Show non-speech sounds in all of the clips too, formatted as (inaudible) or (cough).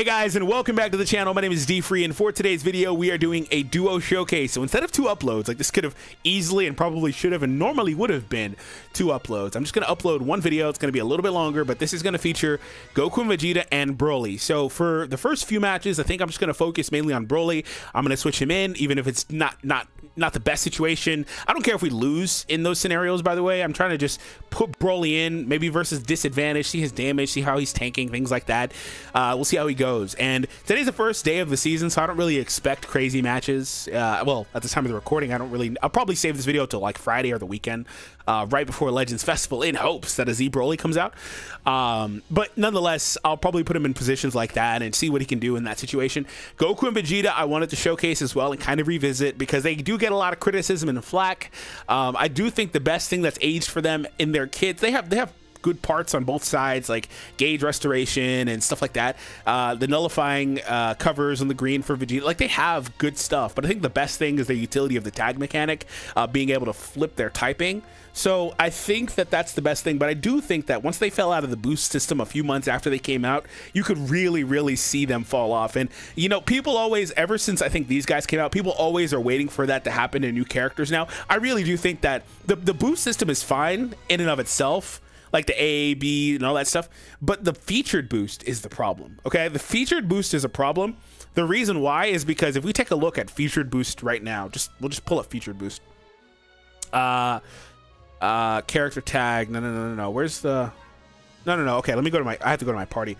Hey guys, and welcome back to the channel. My name is D-Free, and for today's video, we are doing a duo showcase. So instead of two uploads, like this could have easily and probably should have and normally would have been two uploads, I'm just going to upload one video. It's going to be a little bit longer, but this is going to feature Goku and Vegeta and Broly. So for the first few matches, I think I'm just going to focus mainly on Broly. I'm going to switch him in, even if it's not not not the best situation. I don't care if we lose in those scenarios, by the way. I'm trying to just put Broly in, maybe versus disadvantage, see his damage, see how he's tanking, things like that. Uh, we'll see how he goes. And today's the first day of the season, so I don't really expect crazy matches. Uh, well, at the time of the recording, I don't really. I'll probably save this video till like Friday or the weekend, uh, right before Legends Festival, in hopes that a Z Broly comes out. Um, but nonetheless, I'll probably put him in positions like that and see what he can do in that situation. Goku and Vegeta, I wanted to showcase as well and kind of revisit because they do get a lot of criticism and flack. Um, I do think the best thing that's aged for them in their kids, they have they have good parts on both sides, like gauge restoration and stuff like that. Uh, the nullifying uh, covers on the green for Vegeta, like they have good stuff. But I think the best thing is the utility of the tag mechanic, uh, being able to flip their typing. So I think that that's the best thing. But I do think that once they fell out of the boost system a few months after they came out, you could really, really see them fall off. And you know, people always, ever since I think these guys came out, people always are waiting for that to happen in new characters. Now, I really do think that the the boost system is fine in and of itself like the A, B, and all that stuff. But the featured boost is the problem. Okay, the featured boost is a problem. The reason why is because if we take a look at featured boost right now, just we'll just pull up featured boost. Uh, uh, character tag. No, no, no, no, no. Where's the? No, no, no. Okay, let me go to my. I have to go to my party.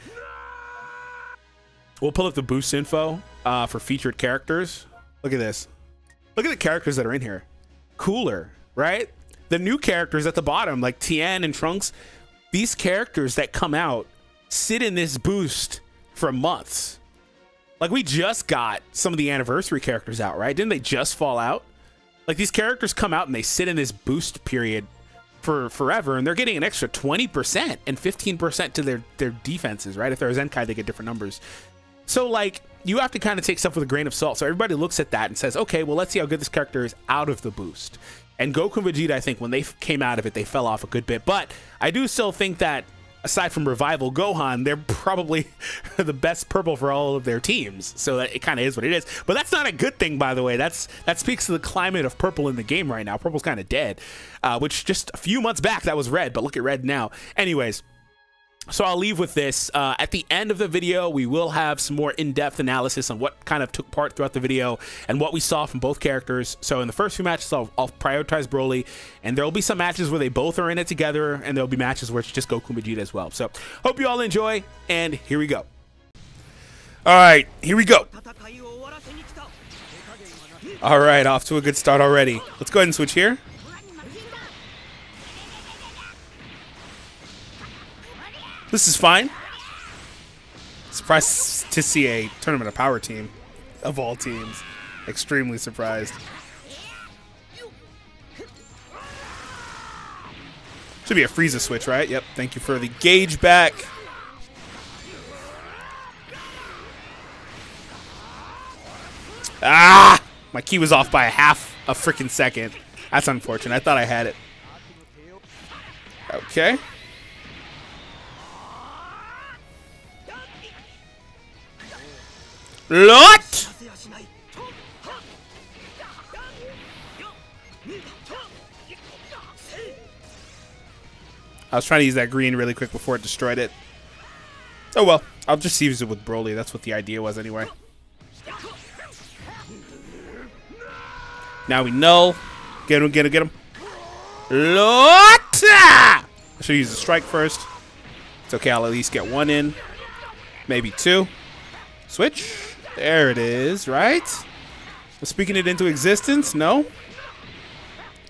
We'll pull up the boost info uh, for featured characters. Look at this. Look at the characters that are in here. Cooler, right? The new characters at the bottom, like Tien and Trunks, these characters that come out sit in this boost for months. Like we just got some of the anniversary characters out, right? Didn't they just fall out? Like these characters come out and they sit in this boost period for forever, and they're getting an extra 20% and 15% to their their defenses, right? If they're a Zenkai, they get different numbers. So like you have to kind of take stuff with a grain of salt. So everybody looks at that and says, okay, well let's see how good this character is out of the boost. And Goku and Vegeta, I think when they came out of it, they fell off a good bit. But I do still think that aside from Revival Gohan, they're probably (laughs) the best purple for all of their teams. So that it kind of is what it is. But that's not a good thing, by the way. That's that speaks to the climate of purple in the game right now. Purple's kind of dead, uh, which just a few months back that was red, but look at red now. Anyways. So I'll leave with this. Uh, at the end of the video, we will have some more in-depth analysis on what kind of took part throughout the video and what we saw from both characters. So in the first few matches, I'll, I'll prioritize Broly, and there will be some matches where they both are in it together, and there will be matches where it's just Goku and Vegeta as well. So hope you all enjoy, and here we go. All right, here we go. All right, off to a good start already. Let's go ahead and switch here. This is fine. Surprised to see a tournament of power team of all teams. Extremely surprised. Should be a Frieza switch, right? Yep. Thank you for the gauge back. Ah! My key was off by a half a freaking second. That's unfortunate. I thought I had it. Okay. Lot! I was trying to use that green really quick before it destroyed it. Oh well, I'll just use it with Broly. That's what the idea was anyway. Now we null. Get him, get him, get him. Lot! I should use the strike first. It's okay, I'll at least get one in. Maybe two. Switch. There it is, right? speaking it into existence? No?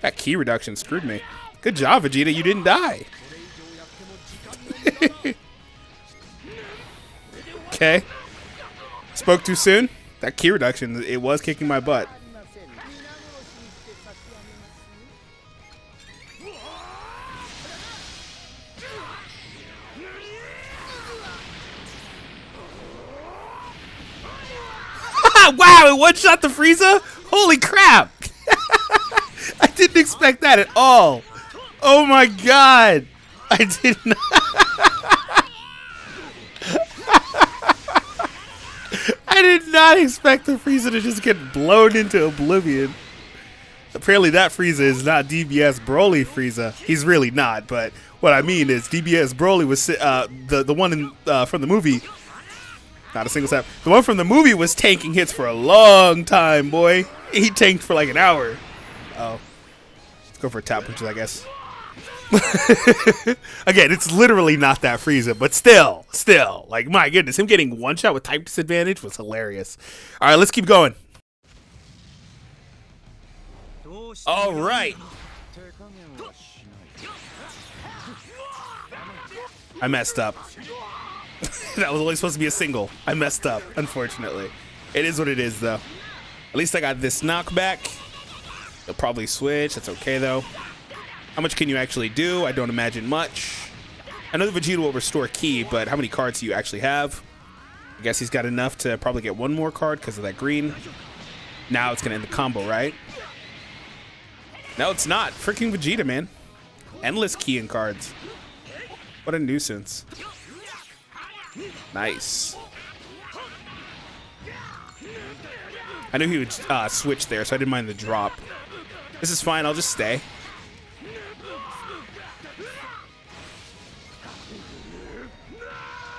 That Ki reduction screwed me. Good job, Vegeta. You didn't die. (laughs) okay. Spoke too soon? That Ki reduction, it was kicking my butt. Wow, it one shot the Frieza? Holy crap! (laughs) I didn't expect that at all. Oh my god. I did not. (laughs) I did not expect the Frieza to just get blown into oblivion. Apparently that Frieza is not DBS Broly Frieza. He's really not, but what I mean is DBS Broly was uh, the the one in, uh, from the movie. Not a single tap. The one from the movie was tanking hits for a long time, boy. He tanked for like an hour. Oh, let's go for a tap punches, I guess. (laughs) Again, it's literally not that Frieza, but still, still, like my goodness, him getting one shot with type disadvantage was hilarious. All right, let's keep going. All right. I messed up. (laughs) that was only supposed to be a single. I messed up, unfortunately. It is what it is, though. At least I got this knockback. They'll probably switch. That's okay, though. How much can you actually do? I don't imagine much. I know the Vegeta will restore Ki, but how many cards do you actually have? I guess he's got enough to probably get one more card because of that green. Now it's going to end the combo, right? No, it's not. Freaking Vegeta, man. Endless Ki in cards. What a nuisance. Nice. I knew he would uh, switch there, so I didn't mind the drop. This is fine. I'll just stay.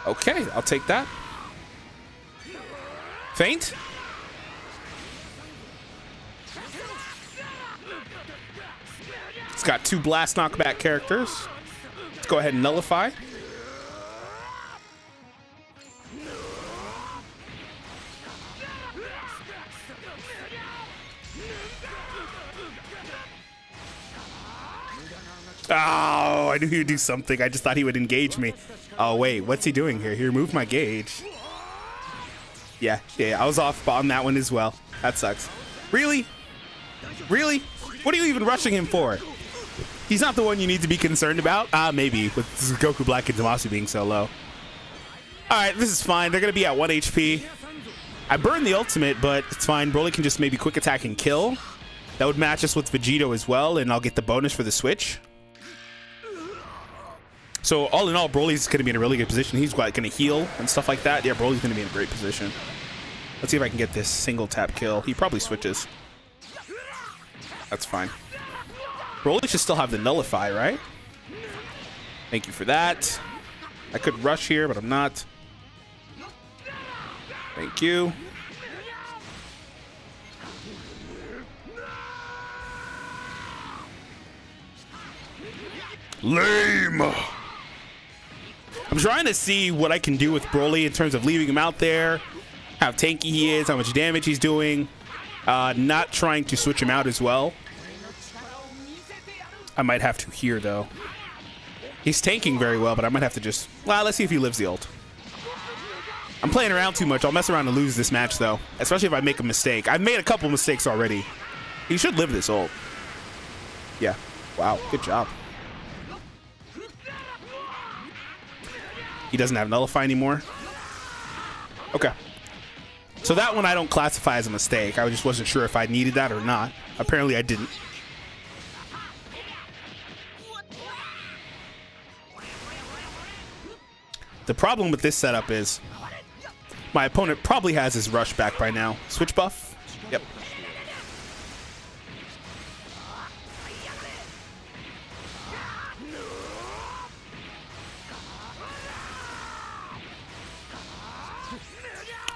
Okay, I'll take that. Faint? It's got two blast knockback characters. Let's go ahead and nullify. Oh, I knew he would do something. I just thought he would engage me. Oh, wait. What's he doing here? He removed my gauge. Yeah, yeah, I was off on that one as well. That sucks. Really? Really? What are you even rushing him for? He's not the one you need to be concerned about. Ah, uh, maybe, with Goku Black and Zamasu being so low. Alright, this is fine. They're going to be at 1 HP. I burned the ultimate, but it's fine. Broly can just maybe quick attack and kill. That would match us with Vegito as well, and I'll get the bonus for the switch. So all in all, Broly's going to be in a really good position. He's going to heal and stuff like that. Yeah, Broly's going to be in a great position. Let's see if I can get this single tap kill. He probably switches. That's fine. Broly should still have the nullify, right? Thank you for that. I could rush here, but I'm not. Thank you. Lame. I'm trying to see what I can do with Broly in terms of leaving him out there, how tanky he is, how much damage he's doing. Uh, not trying to switch him out as well. I might have to here, though. He's tanking very well, but I might have to just... Well, let's see if he lives the ult. I'm playing around too much. I'll mess around and lose this match, though. Especially if I make a mistake. I've made a couple mistakes already. He should live this ult. Yeah. Wow. Good job. He doesn't have Nullify anymore. Okay. So that one I don't classify as a mistake. I just wasn't sure if I needed that or not. Apparently I didn't. The problem with this setup is my opponent probably has his rush back by now. Switch buff? Yep.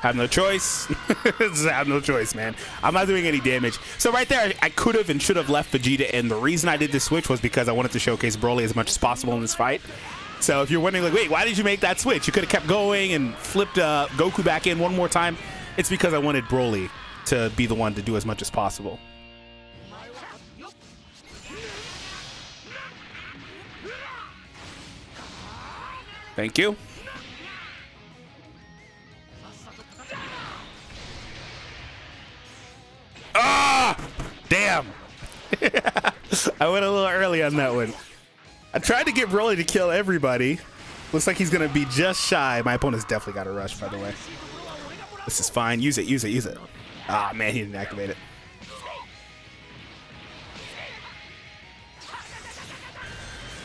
I have no choice. (laughs) I have no choice, man. I'm not doing any damage. So right there, I could have and should have left Vegeta, and the reason I did this switch was because I wanted to showcase Broly as much as possible in this fight. So if you're wondering, like, wait, why did you make that switch? You could have kept going and flipped uh, Goku back in one more time. It's because I wanted Broly to be the one to do as much as possible. Thank you. Ah! Damn. (laughs) I went a little early on that one. I tried to get Broly to kill everybody. Looks like he's going to be just shy. My opponent's definitely got a rush, by the way. This is fine. Use it, use it, use it. Ah, man, he didn't activate it.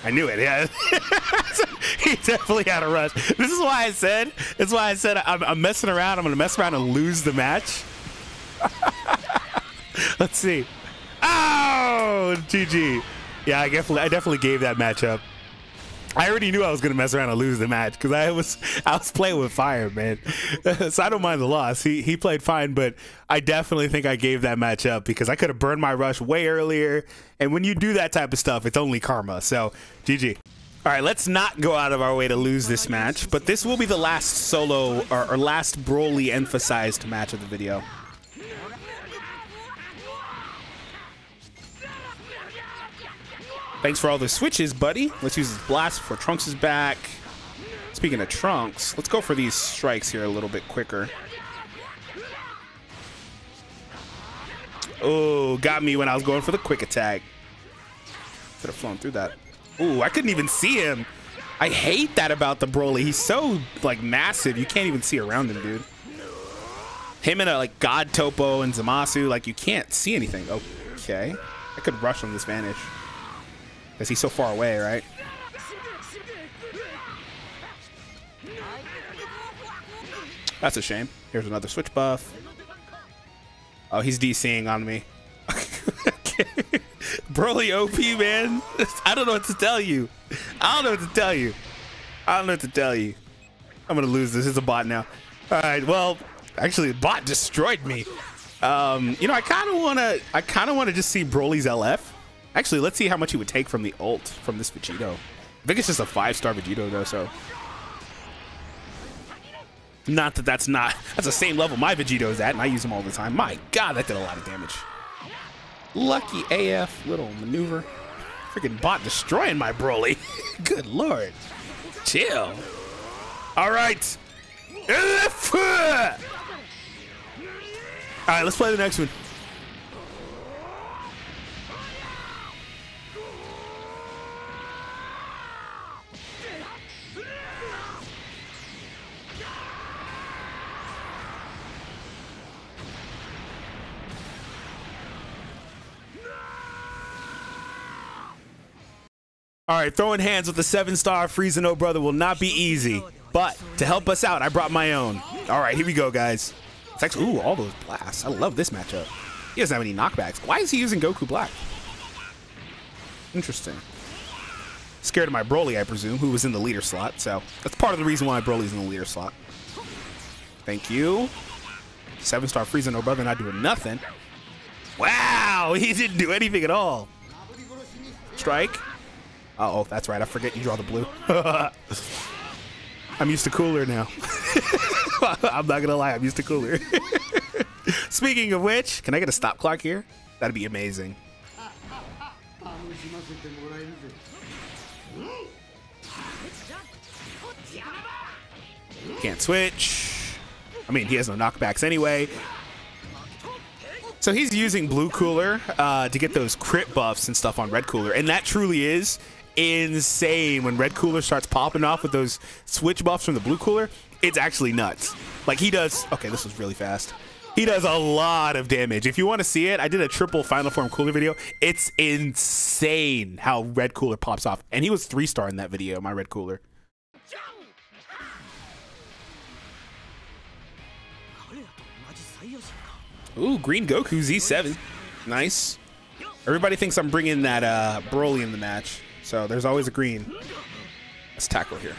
I knew it. Yeah, (laughs) he definitely had a rush. This is why I said. That's why I said I'm, I'm messing around. I'm gonna mess around and lose the match. (laughs) (laughs) Let's see. Oh, GG. Yeah, I definitely, I definitely gave that match up. I already knew I was gonna mess around and lose the match because I was (laughs) I was playing with fire, man. (laughs) so I don't mind the loss. He he played fine, but I definitely think I gave that match up because I could have burned my rush way earlier. And when you do that type of stuff, it's only karma. So GG. All right, let's not go out of our way to lose this match, but this will be the last solo or, or last Broly emphasized match of the video. Thanks for all the switches, buddy. Let's use this blast before Trunks is back. Speaking of Trunks, let's go for these strikes here a little bit quicker. Oh, got me when I was going for the quick attack. Could have flown through that. Ooh, I couldn't even see him. I hate that about the Broly. He's so, like, massive. You can't even see around him, dude. Him and, a, like, God Toppo and Zamasu, like, you can't see anything. Okay. I could rush from this vanish. Because he's so far away, right? That's a shame. Here's another switch buff. Oh, he's DCing on me. (laughs) Broly OP, man. (laughs) I don't know what to tell you. I don't know what to tell you. I don't know what to tell you. I'm going to lose this. It's a bot now. All right, well, actually, the bot destroyed me. Um, you know, I kind of want to I kind of want to just see Broly's LF. Actually, let's see how much he would take from the ult from this Vegito. I think it's just a five-star Vegito, though, so... Not that that's not... (laughs) That's the same level my Vegito is at, and I use him all the time. My god, that did a lot of damage. Lucky AF little maneuver. Freaking bot destroying my Broly. (laughs) Good lord. Chill. All right. All right, let's play the next one. All right, throwing hands with the seven-star Frieza No Brother will not be easy. But to help us out, I brought my own. All right, here we go, guys. It's actually, ooh, all those blasts. I love this matchup. He doesn't have any knockbacks. Why is he using Goku Black? Interesting. Scared of my Broly, I presume, who was in the leader slot. So that's part of the reason why Broly's in the leader slot. Thank you. Seven-star Frieza No Brother not doing nothing. Wow, (laughs) he didn't do anything at all. Strike. Uh oh, that's right. I forget you draw the blue. (laughs) I'm used to cooler now. (laughs) I'm not gonna lie, I'm used to cooler. (laughs) Speaking of which, can I get a stop clock here? That'd be amazing. Can't switch. I mean, he has no knockbacks anyway. So he's using blue cooler uh, to get those crit buffs and stuff on red cooler, and that truly is insane. When red cooler starts popping off with those switch buffs from the blue cooler it's actually nuts. Like he does okay this was really fast. He does a lot of damage. If you want to see it i did a triple final form cooler video. It's insane how red cooler pops off. And he was three star in that video my red cooler. Ooh, Green Goku Z7. Nice. Everybody thinks I'm bringing that uh, Broly in the match. So there's always a green. Let's tackle here.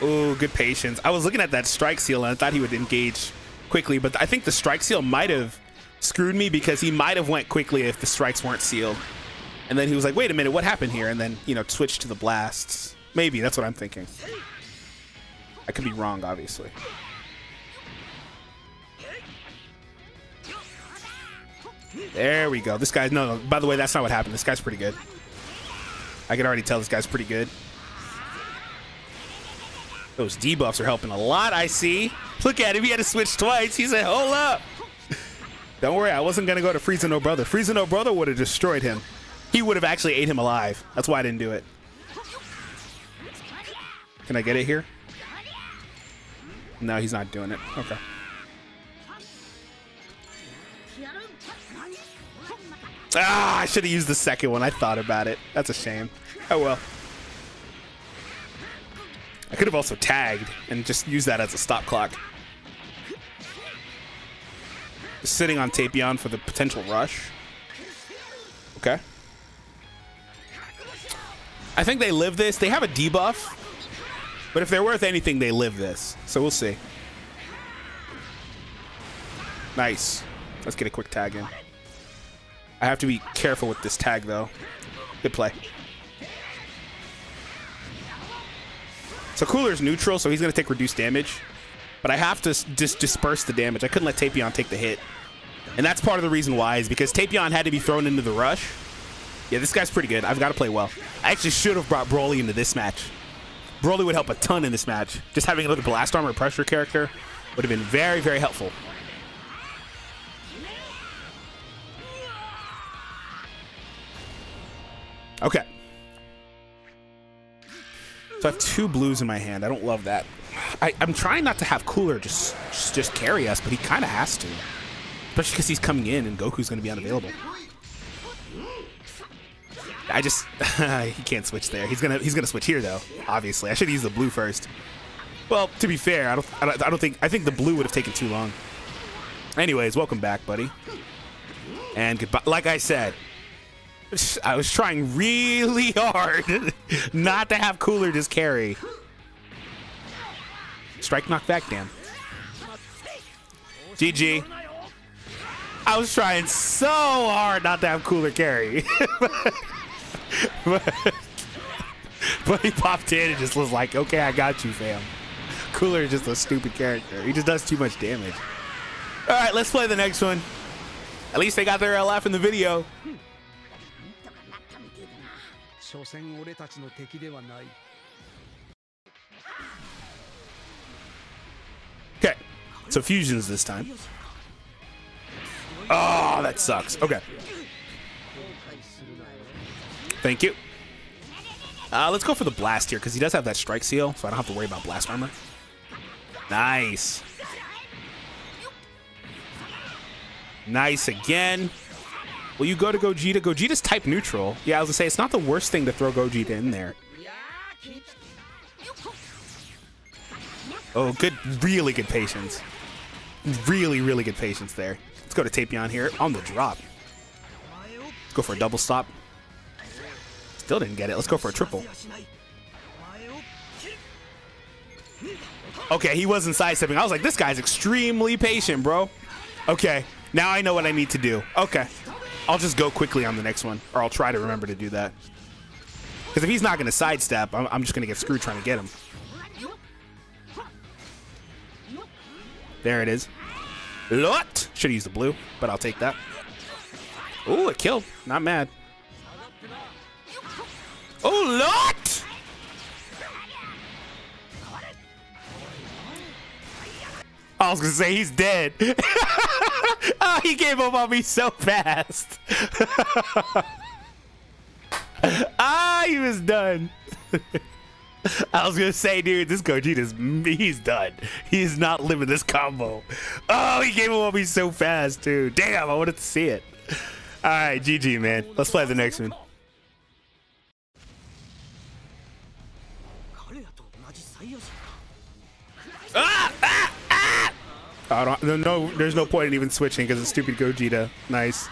Oh, good patience. I was looking at that strike seal and I thought he would engage quickly, but I think the strike seal might have screwed me because he might have went quickly if the strikes weren't sealed. And then he was like, wait a minute, what happened here? And then, you know, switched to the blasts. Maybe, that's what I'm thinking. I could be wrong, obviously. There we go. This guy's, no, no, by the way, that's not what happened. This guy's pretty good. I can already tell this guy's pretty good. Those debuffs are helping a lot, I see. Look at him. He had to switch twice. He said, hold up. Don't worry. I wasn't going to go to Frieza No Brother. Frieza No Brother would have destroyed him. He would have actually ate him alive. That's why I didn't do it. Can I get it here? No, he's not doing it. Okay. Ah, I should have used the second one. I thought about it. That's a shame. Oh well. I could have also tagged and just used that as a stop clock. Just sitting on Tapion for the potential rush. Okay. I think they live this. They have a debuff. But if they're worth anything, they live this. So we'll see. Nice. Let's get a quick tag in. I have to be careful with this tag, though. Good play. So Cooler's neutral, so he's going to take reduced damage. But I have to just disperse the damage. I couldn't let Tapion take the hit. And that's part of the reason why, is because Tapion had to be thrown into the rush. Yeah, this guy's pretty good. I've got to play well. I actually should have brought Broly into this match. Broly would help a ton in this match. Just having another Blast Armor pressure character would have been very, very helpful. Okay. So I have two blues in my hand. I don't love that. I, am trying not to have Cooler just, just, carry us, but he kind of has to. Especially because he's coming in and Goku's going to be unavailable. I just (laughs) he can't switch there. He's gonna he's gonna switch here though. Obviously, I should use the blue first. Well, to be fair, I don't, I don't I don't think I think the blue would have taken too long. Anyways, welcome back, buddy. And goodbye. Like I said, I was trying really hard (laughs) not to have Cooler just carry. Strike knock back, damn. GG. I was trying so hard not to have Cooler carry. but, (laughs) but he popped in and just was like, okay, I got you, fam. Cooler is just a stupid character. He just does too much damage. All right, let's play the next one. At least they got their LF in the video. Okay, so fusions this time. Oh, that sucks. Okay. Thank you. Uh, let's go for the blast here because he does have that strike seal, so I don't have to worry about blast armor. Nice. Nice again. Will you go to Gogeta? Gogeta's type neutral. Yeah, I was gonna say it's not the worst thing to throw Gogeta in there. Oh, good, really good patience. Really, really good patience there. Let's go to Tapion here on the drop. Let's go for a double stop. Still didn't get it. Let's go for a triple. Okay, he wasn't sidestepping. I was like, this guy's extremely patient, bro. Okay, now I know what I need to do. Okay, I'll just go quickly on the next one, or I'll try to remember to do that. Because if he's not going to sidestep, I'm, I'm just going to get screwed trying to get him. There it is. Lot! Should have used the blue, but I'll take that. Ooh, it killed. Not mad. Oh, Lord! I was gonna say he's dead. (laughs) oh, (laughs) he gave up on me so fast. (laughs) ah, he was done. (laughs) I was gonna say, dude, this Gogeta's he's done. He's not living this combo. Oh, he gave up on me so fast, dude. Damn, I wanted to see it. All right, GG, man. Let's play the next one. Ah! I don't, no, there's no point in even switching because it's stupid Gogeta. Nice.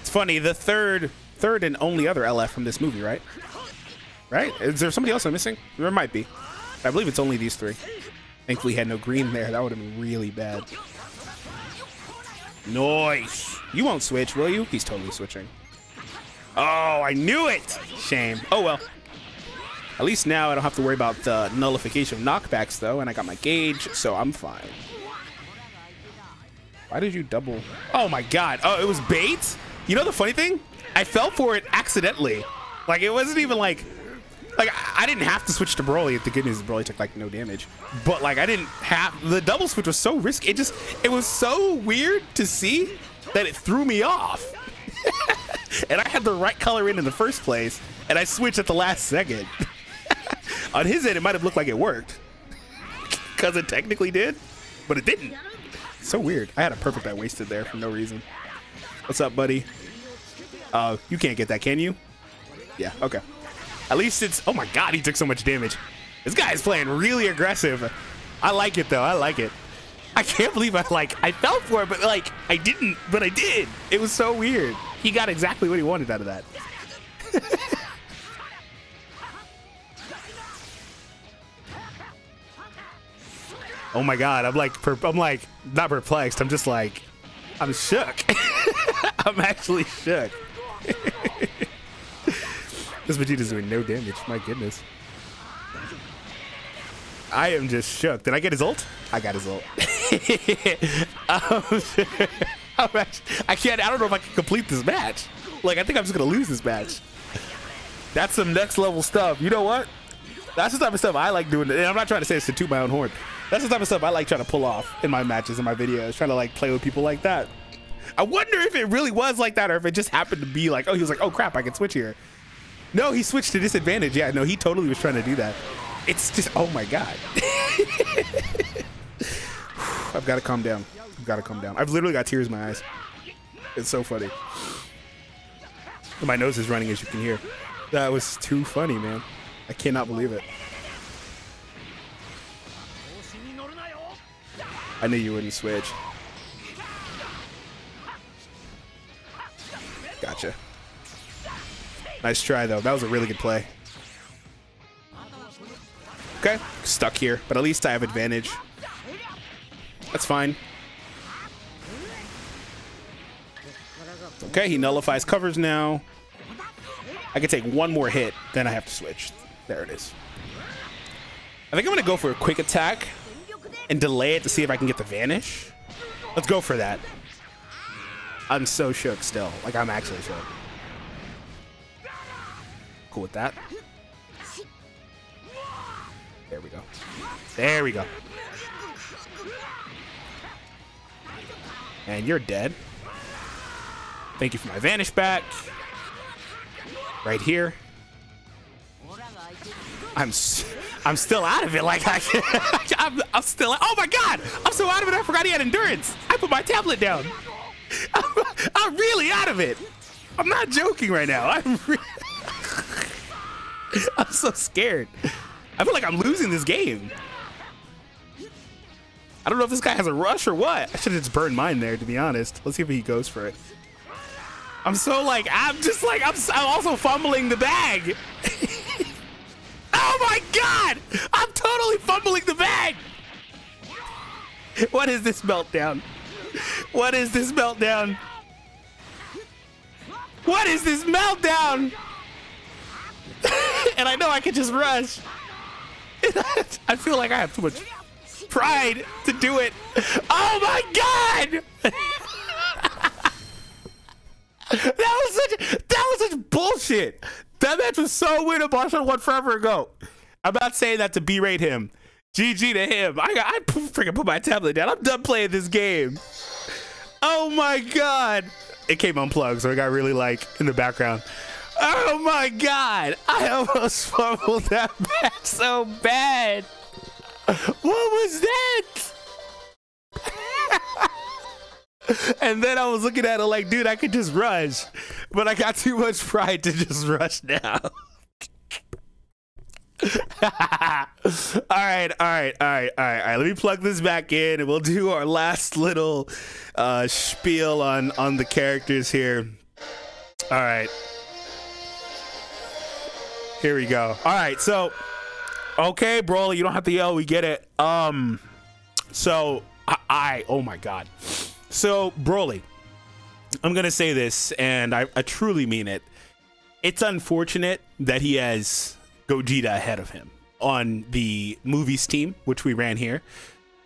It's funny. The third, third and only other LF from this movie, right? Right? Is there somebody else I'm missing? There might be. I believe it's only these three. Thankfully, he had no green there. That would have been really bad. Nice. You won't switch, will you? He's totally switching. Oh, I knew it. Shame. Oh well. At least now I don't have to worry about the nullification of knockbacks, though, and I got my gauge, so I'm fine. Why did you double? Oh, my God. Oh, it was bait? You know the funny thing? I fell for it accidentally. Like, it wasn't even like... Like, I didn't have to switch to Broly. The good news is Broly took, like, no damage. But, like, I didn't have... The double switch was so risky. It just... It was so weird to see that it threw me off. (laughs) and I had the right color in in the first place, and I switched at the last second. (laughs) On his end, it might have looked like it worked. (laughs) Because it technically did, but it didn't. So weird. I had a perfect I wasted there for no reason. What's up, buddy? Oh, you can't get that, can you? Yeah, okay. At least it's... Oh my god, he took so much damage. This guy is playing really aggressive. I like it, though. I like it. I can't believe I, like, I fell for it, but, like, I didn't, but I did. It was so weird. He got exactly what he wanted out of that. (laughs) oh my god, I'm like, I'm like, not perplexed. I'm just like, I'm shook. (laughs) I'm actually shook. (laughs) this Vegeta's doing no damage. My goodness. I am just shook. Did I get his ult? I got his ult. (laughs) um, actually, I can't. I don't know if I can complete this match. Like, I think I'm just gonna lose this match. That's some next level stuff. You know what? That's the type of stuff I like doing. And I'm not trying to say this to toot my own horn. That's the type of stuff I like trying to pull off in my matches and my videos, trying to like play with people like that. I wonder if it really was like that or if it just happened to be like, oh, he was like, oh crap, I can switch here. No, he switched to disadvantage. Yeah, no, he totally was trying to do that. It's just, oh my God. (laughs) I've got to calm down. I've got to calm down. I've literally got tears in my eyes. It's so funny. My nose is running, as you can hear. That was too funny, man. I cannot believe it. I knew you wouldn't switch. Gotcha. Nice try, though. That was a really good play. Okay, stuck here, but at least I have advantage. That's fine. Okay, he nullifies covers now. I can take one more hit, then I have to switch. There it is. I think I'm going to go for a quick attack and delay it to see if I can get the vanish. Let's go for that. I'm so shook still. Like, I'm actually shook. Cool with that. There we go. There we go. And you're dead. Thank you for my vanish back. Right here. I'm I'm still out of it. Like I, (laughs) I'm, I'm still. Oh my god! I'm so out of it. I forgot he had endurance. I put my tablet down. I'm, (laughs) I'm really out of it. I'm not joking right now. I'm. Re (laughs) I'm so scared. I feel like I'm losing this game. I don't know if this guy has a rush or what. I should have just burned mine there, to be honest. Let's see if he goes for it. I'm so like, I'm just like, I'm, I'm also fumbling the bag. Oh my God! I'm totally fumbling the bag. What is this meltdown? What is this meltdown? What is this meltdown? (laughs) and I know I can just rush. (laughs) I feel like I have too much pride to do it. Oh my god! (laughs) that was such that was such bullshit. That match was so weird. Have won forever ago. I'm not saying that to berate him. GG to him. I I freaking put my tablet down. I'm done playing this game. Oh my god. It came unplugged, so it got really like in the background. Oh my god! I almost (laughs) fumbled that match so bad. What was that? (laughs) and then I was looking at it like, dude, I could just rush, but I got too much pride to just rush now. (laughs) all right, all right, all right, all right, all right. Let me plug this back in, and we'll do our last little uh, spiel on on the characters here. All right. Here we go. All right, so okay, Broly, you don't have to yell. We get it. Um, so I, I oh my god. So Broly, I'm gonna say this, and I, I truly mean it. It's unfortunate that he has Gogeta ahead of him on the movies team, which we ran here.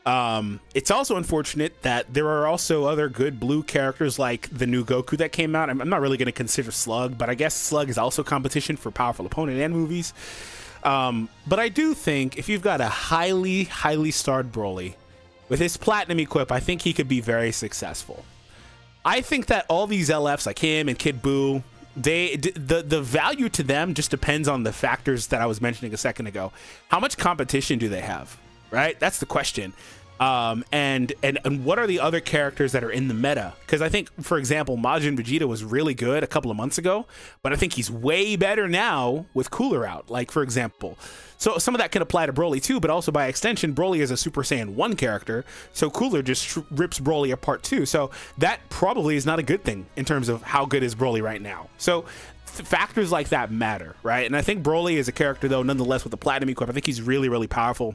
Um, it's also unfortunate that there are also other good blue characters like the new Goku that came out. I'm, I'm not really going to consider Slug, but I guess Slug is also competition for powerful opponent and movies. Um, but I do think if you've got a highly, highly starred Broly with his platinum equip, I think he could be very successful. I think that all these LFs like him and Kid Buu, they the the value to them just depends on the factors that I was mentioning a second ago. How much competition do they have? Right? That's the question. Um, and and and what are the other characters that are in the meta? Because I think, for example, Majin Vegeta was really good a couple of months ago, but I think he's way better now with Cooler out. Like for example, so some of that can apply to Broly too, but also by extension, Broly is a Super Saiyan one character, so Cooler just rips Broly apart too. So that probably is not a good thing in terms of how good is Broly right now. So factors like that matter, right? And I think Broly is a character though, nonetheless, with the platinum equip. I think he's really, really powerful.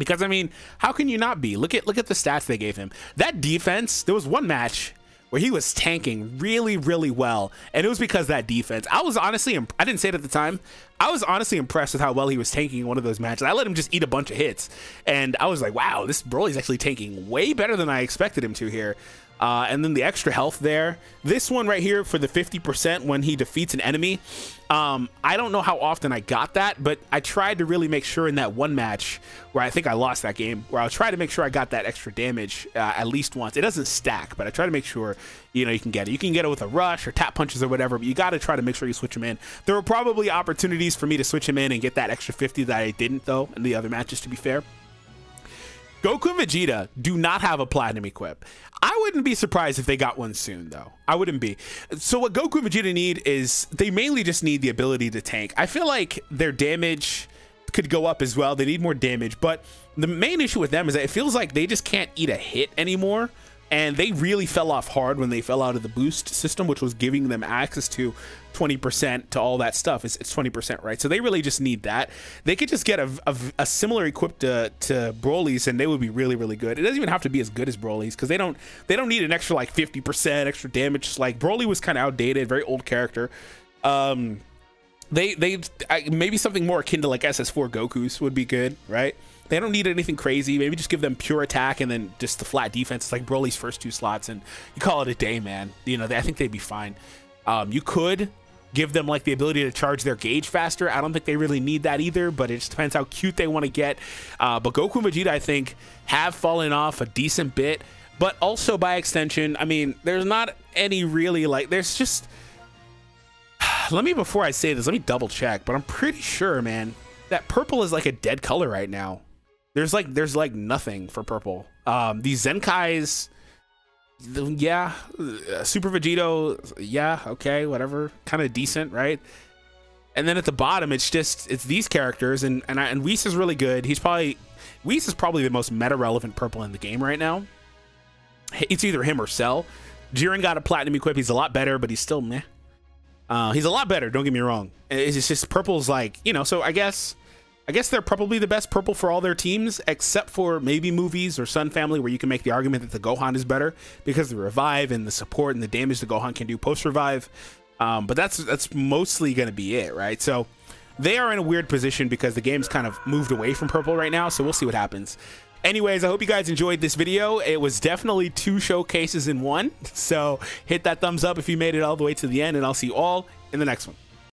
Because I mean, how can you not be? Look at look at the stats they gave him. That defense, there was one match where he was tanking really, really well, and it was because that defense. I was honestly, I didn't say it at the time. I was honestly impressed with how well he was tanking one of those matches. I let him just eat a bunch of hits, and I was like, wow, this Broly's actually tanking way better than I expected him to here. Uh, and then the extra health there. This one right here for the 50% when he defeats an enemy. Um, I don't know how often I got that, but I tried to really make sure in that one match where I think I lost that game, where I'll try to make sure I got that extra damage uh, at least once. It doesn't stack, but I try to make sure you know you can get it. You can get it with a rush or tap punches or whatever, but you got to try to make sure you switch him in. There were probably opportunities for me to switch him in and get that extra 50 that I didn't though in the other matches. To be fair. Goku and Vegeta do not have a platinum equip. I wouldn't be surprised if they got one soon, though. I wouldn't be. So what Goku and Vegeta need is they mainly just need the ability to tank. I feel like their damage could go up as well. They need more damage, but the main issue with them is that it feels like they just can't eat a hit anymore and they really fell off hard when they fell out of the boost system, which was giving them access to 20% to all that stuff. It's, it's 20%, right? So they really just need that. They could just get a, a, a similar equipped to, to Broly's, and they would be really, really good. It doesn't even have to be as good as Broly's because they don't they don't need an extra like 50% extra damage. Like Broly was kind of outdated, very old character. Um, they they I, maybe something more akin to like SS4 Goku's would be good, right? They don't need anything crazy. Maybe just give them pure attack and then just the flat defense. It's like Broly's first two slots, and you call it a day, man. You know, I think they'd be fine. Um, you could give them like the ability to charge their gauge faster. I don't think they really need that either, but it just depends how cute they want to get. Uh, but Goku and Vegeta, I think, have fallen off a decent bit. But also by extension, I mean, there's not any really like, there's just. (sighs) let me, before I say this, let me double check, but I'm pretty sure, man, that purple is like a dead color right now. There's like there's like nothing for purple. Um, these Zenkais, yeah, uh, Super Vegito, yeah, okay, whatever, kind of decent, right? And then at the bottom, it's just it's these characters, and and I, and Whis is really good. He's probably Whis is probably the most meta relevant purple in the game right now. It's either him or Cell. Jiren got a platinum equip. He's a lot better, but he's still meh. Uh, he's a lot better. Don't get me wrong. It's just purple's like you know. So I guess I guess they're probably the best purple for all their teams, except for maybe movies or Son Family, where you can make the argument that the Gohan is better because the revive and the support and the damage the Gohan can do post revive. Um, but that's that's mostly going to be it, right? So they are in a weird position because the game's kind of moved away from purple right now. So we'll see what happens. Anyways, I hope you guys enjoyed this video. It was definitely two showcases in one. (laughs) So hit that thumbs up if you made it all the way to the end, and I'll see you all in the next one.